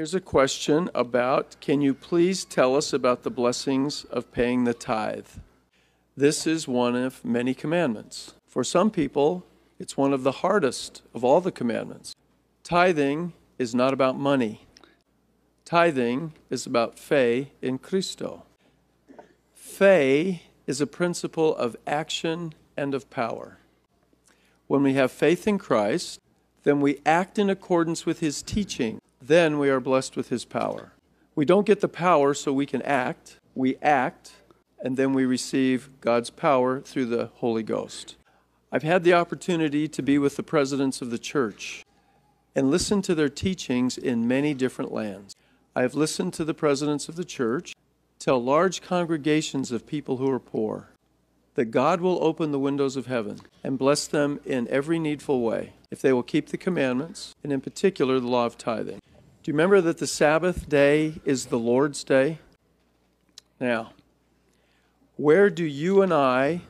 Here's a question about can you please tell us about the blessings of paying the tithe? This is one of many commandments. For some people, it's one of the hardest of all the commandments. Tithing is not about money. Tithing is about fe in Christo. Fe is a principle of action and of power. When we have faith in Christ, then we act in accordance with his teaching. Then we are blessed with his power. We don't get the power so we can act. We act, and then we receive God's power through the Holy Ghost. I've had the opportunity to be with the presidents of the church and listen to their teachings in many different lands. I have listened to the presidents of the church tell large congregations of people who are poor that God will open the windows of heaven and bless them in every needful way if they will keep the commandments, and in particular the law of tithing. Do you remember that the Sabbath day is the Lord's day? Now, where do you and I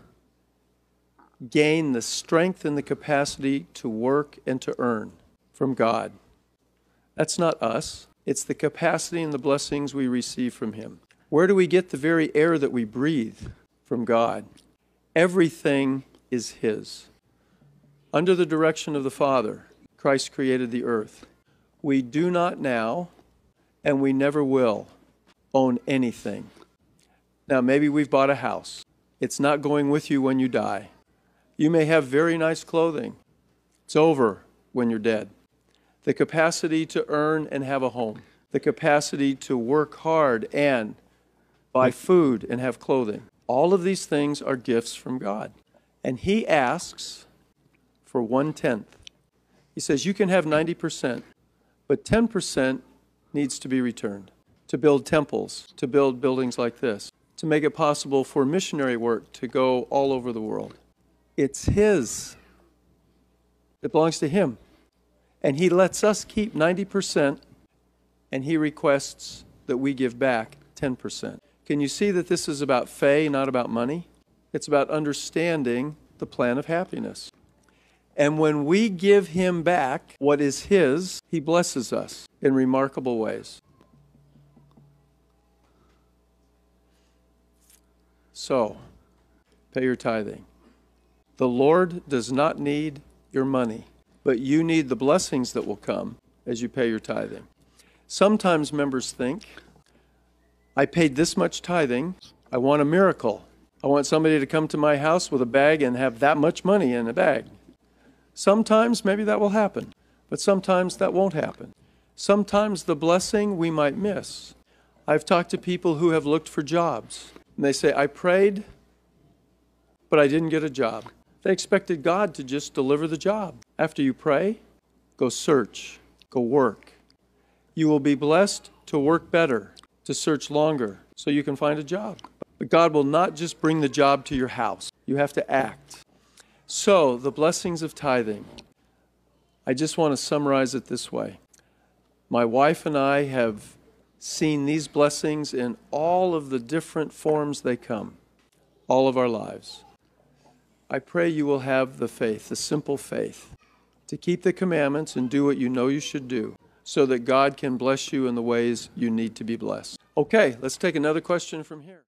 gain the strength and the capacity to work and to earn from God? That's not us. It's the capacity and the blessings we receive from Him. Where do we get the very air that we breathe? From God. Everything is His. Under the direction of the Father, Christ created the earth. We do not now, and we never will, own anything. Now, maybe we've bought a house. It's not going with you when you die. You may have very nice clothing. It's over when you're dead. The capacity to earn and have a home, the capacity to work hard and buy food and have clothing. All of these things are gifts from God. And He asks for one tenth. He says, You can have 90%, but 10% needs to be returned to build temples, to build buildings like this, to make it possible for missionary work to go all over the world. It's His, it belongs to Him. And He lets us keep 90%, and He requests that we give back 10%. Can you see that this is about fe, not about money? It's about understanding the plan of happiness. And when we give Him back what is His, He blesses us in remarkable ways. So, pay your tithing. The Lord does not need your money, but you need the blessings that will come as you pay your tithing. Sometimes members think, I paid this much tithing, I want a miracle. I want somebody to come to my house with a bag and have that much money in a bag. Sometimes maybe that will happen, but sometimes that won't happen. Sometimes the blessing we might miss. I've talked to people who have looked for jobs, and they say, I prayed, but I didn't get a job. They expected God to just deliver the job. After you pray, go search, go work. You will be blessed to work better, to search longer, so you can find a job. But God will not just bring the job to your house, you have to act. So, the blessings of tithing. I just want to summarize it this way. My wife and I have seen these blessings in all of the different forms they come, all of our lives. I pray you will have the faith, the simple faith, to keep the commandments and do what you know you should do so that God can bless you in the ways you need to be blessed. Okay, let's take another question from here.